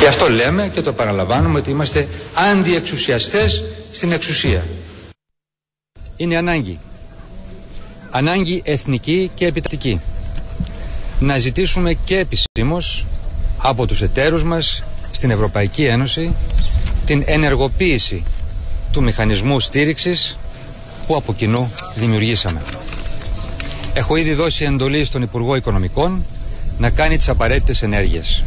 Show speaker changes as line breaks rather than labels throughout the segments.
Γι' αυτό λέμε και το παραλαμβάνουμε ότι είμαστε αντιεξουσιαστές στην εξουσία. Είναι ανάγκη. Ανάγκη εθνική και επιτακτική. Να ζητήσουμε και επισήμως από τους εταίρους μας στην Ευρωπαϊκή Ένωση την ενεργοποίηση του μηχανισμού στήριξης που από κοινού δημιουργήσαμε. Έχω ήδη δώσει εντολή στον Υπουργό Οικονομικών να κάνει τις απαραίτητες ενέργειες.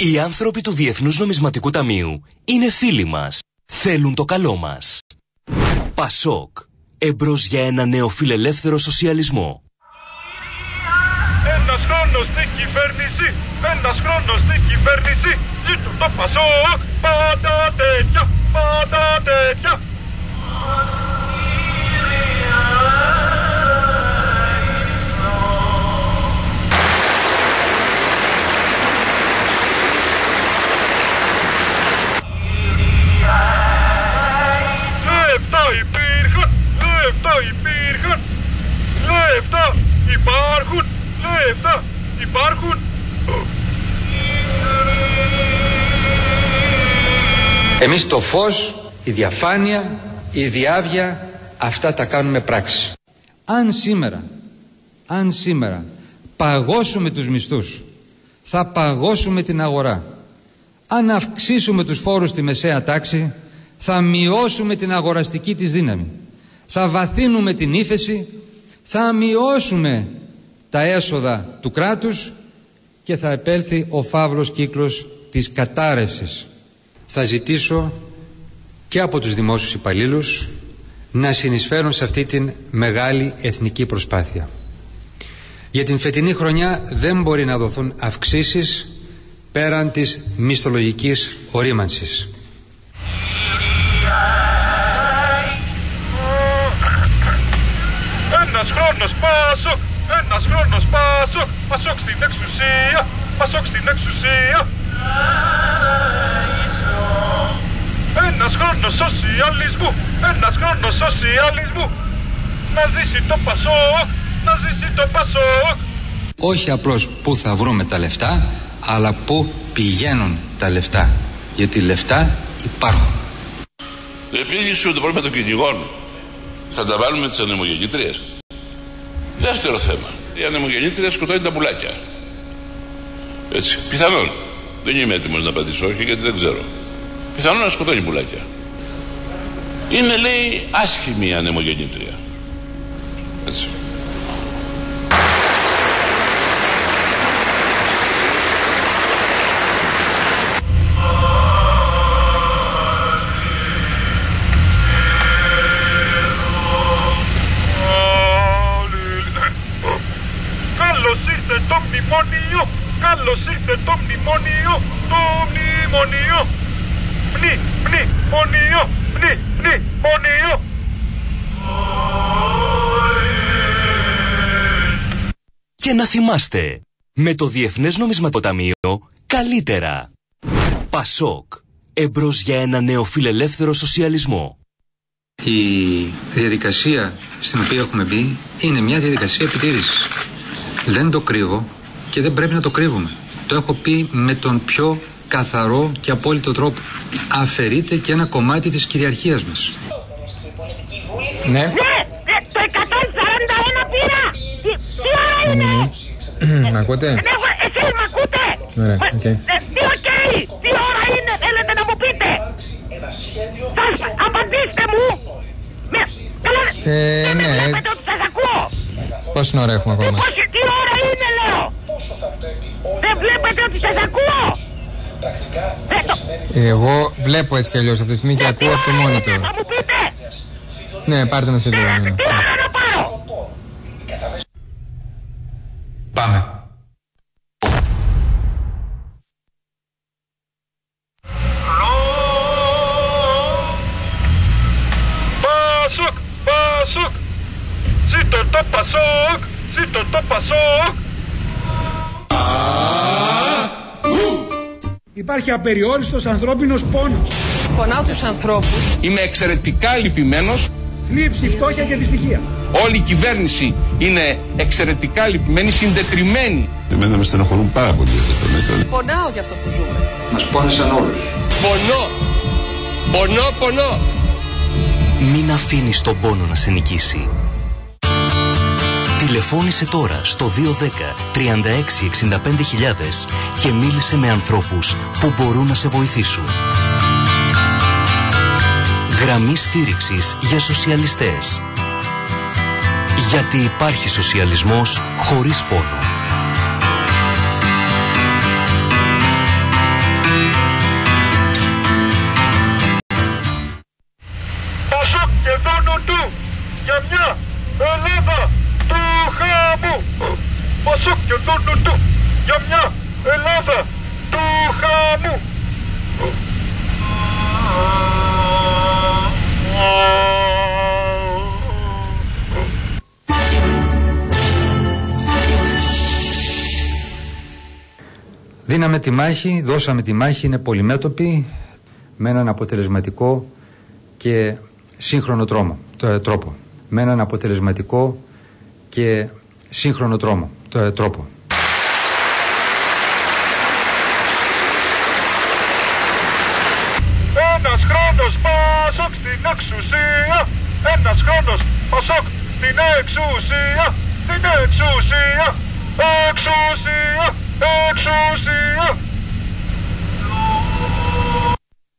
Οι άνθρωποι του Διεθνούς Νομισματικού Ταμείου είναι φίλοι μας. Θέλουν το καλό μας. Πασόκ. Εμπρός για ένα νέο φιλελεύθερο σοσιαλισμό.
Ένας χρόνος στην κυβέρνηση, ένας χρόνος στην κυβέρνηση, ζήτω το Πασόκ, πάντα τέτοια, πάντα τέτοια. Λεφτά υπάρχουν, λεφτά υπάρχουν.
Εμείς το φως, η διαφάνεια, η διάβια, αυτά τα κάνουμε πράξη. Αν σήμερα, αν σήμερα παγώσουμε τους μισθούς, θα παγώσουμε την αγορά. Αν αυξήσουμε τους φόρους στη μεσαία τάξη, θα μειώσουμε την αγοραστική της δύναμη. Θα βαθύνουμε την ύφεση, θα μειώσουμε τα έσοδα του κράτους και θα επέλθει ο φαύλος κύκλος της κατάρρευσης. Θα ζητήσω και από τους δημόσιους υπαλλήλους να συνεισφέρουν σε αυτή την μεγάλη εθνική προσπάθεια. Για την φετινή χρονιά δεν μπορεί να δοθούν αυξήσεις πέραν της μισθολογικής ορίμανσης.
Χρόνος Πασόκ, ένας χρόνος Πασόκ, Πασόκ στην εξουσία, Πασόκ στην εξουσία. Ένας χρόνος σοσιαλισμού, ένας χρόνος σοσιαλισμού. Να ζήσει το Πασόκ, να ζήσει το Πασόκ.
Όχι απλώς πού θα βρούμε τα λεφτά, αλλά πού πηγαίνουν τα λεφτά. Γιατί λεφτά υπάρχουν.
Επίλυση το πρόβλημα των κυνηγών. Θα τα βάλουμε τις ανεμογεννήτριε. Δεύτερο θέμα. Η ανεμογεννήτρια σκοτώνει τα πουλάκια. Έτσι. Πιθανόν. Δεν είμαι έτοιμος να απαντήσω όχι γιατί δεν ξέρω. Πιθανόν να σκοτώνει πουλάκια. Είναι λέει άσχημη η ανεμογεννήτρια. Έτσι.
Καλώς ήρθε το μνημόνιο, το μνημόνιο. Μνη, μνημόνιο, μνη, μνημόνιο.
Και να θυμάστε, με το Διεθνές Νομισματικό Ταμείο, καλύτερα. Πασόκ. Εμπρός για ένα νέο φιλελεύθερο σοσιαλισμό.
Η διαδικασία στην οποία έχουμε μπει είναι μια διαδικασία επιτήρησης. Δεν το κρύβω και δεν πρέπει να το κρύβουμε. Το έχω πει με τον πιο καθαρό και απόλυτο τρόπο. Αφαιρείται και ένα κομμάτι της κυριαρχίας μας.
Ναι.
Ναι, ε, το 141 πήρα. Τι, τι ώρα είναι;
Μ' ακούτε;
Ναι, εγώ- εσείς μ' ακούτε.
Ωραία,
Ε,
οκ.
ε, Τι οκ, τι ώρα είναι, θέλετε να μου πείτε; Θα σ- απαντήστε μου. Με, καλά,
Ε,
δεν με
ναι.
βλέπετε ότι σας ακούω.
Πόση ώρα έχουμε ακόμα;
Πόση, Ε,
εγώ βλέπω έτσι κι αλλιώς αυτή τη στιγμή και ακούω από το
μόνο του.
Ναι, πάρτε με σε λίγο. Ναι.
Πάμε. Πασόκ, Πασόκ, ζήτω
το
Πασόκ, ζήτω το Πασόκ.
Υπάρχει απεριόριστος ανθρώπινος πόνος.
Πονάω τους ανθρώπους.
Είμαι εξαιρετικά λυπημένος.
Θλίψη, φτώχεια και δυστυχία.
Όλη η κυβέρνηση είναι εξαιρετικά λυπημένη, συντετριμένη.
Εμένα με στενοχωρούν πάρα πολύ αυτά τα μέτρα.
Πονάω για αυτό που ζούμε.
Μας πόνεσαν όλους.
Πονώ. Πονώ, πονώ.
Μην αφήνεις τον πόνο να σε νικήσει. Τηλεφώνησε τώρα στο 210 36 65 χιλιάδες και μίλησε με ανθρώπους που μπορούν να σε βοηθήσουν. Γραμμή στήριξης για σοσιαλιστές. Γιατί υπάρχει σοσιαλισμός χωρίς πόνο.
Πασόκ και δόνο του για μια Ελλάδα του χαμού.
Δίναμε τη μάχη, δώσαμε τη μάχη, είναι πολυμέτωπη με έναν αποτελεσματικό και σύγχρονο τρόμο, το, τρόπο. Με έναν αποτελεσματικό και σύγχρονο τρόμο, το, τρόπο.
Ένας χρόνος Πασόκ στην εξουσία. Ένας χρόνος Πασόκ στην εξουσία. Στην εξουσία. Εξουσία. Εξουσία.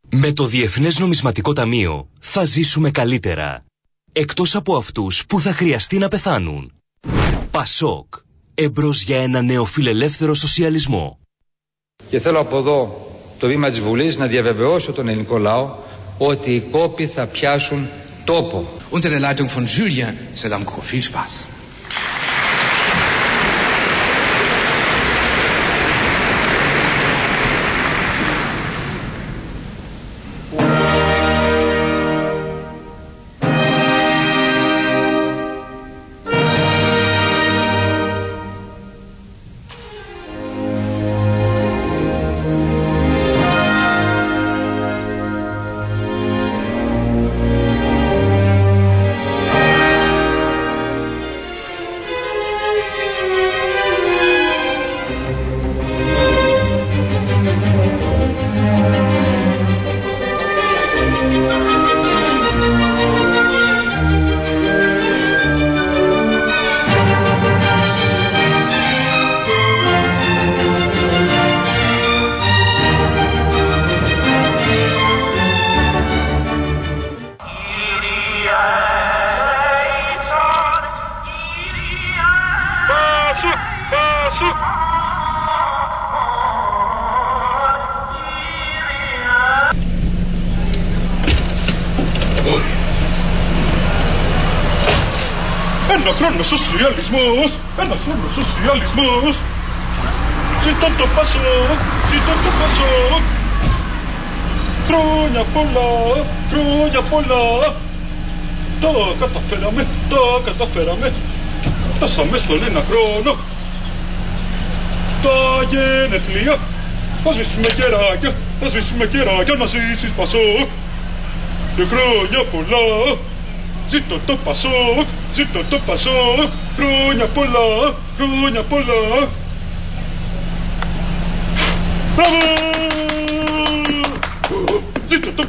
Με το Διεθνές Νομισματικό Ταμείο θα ζήσουμε καλύτερα. Εκτός από αυτούς που θα χρειαστεί να πεθάνουν. Πασόκ. Εμπρός για ένα νεοφιλελεύθερο σοσιαλισμό.
Και θέλω από εδώ το βήμα της Βουλής να διαβεβαιώσω τον ελληνικό λαό ότι οι κόποι θα πιάσουν τόπο.
Unter der Leitung von Julien Selamko. Viel Spaß.
Ένα χρόνο σοσιαλισμός, ένα χρόνο σοσιαλισμός. Ζητώ το Πασόκ, ζητώ το Πασόκ. Χρόνια πολλά, χρόνια πολλά. Τα καταφέραμε, τα καταφέραμε. Φτάσαμε στον ένα χρόνο. Τα γενεθλία. Θα σβήσουμε κεράκια, θα σβήσουμε κεράκια να ζήσεις Πασόκ. Και χρόνια πολλά. Ζήτω το Πασόκ, ζήτω το Πασόκ. Χρόνια πολλά, χρόνια πολλά. Μπράβο! Ζήτω το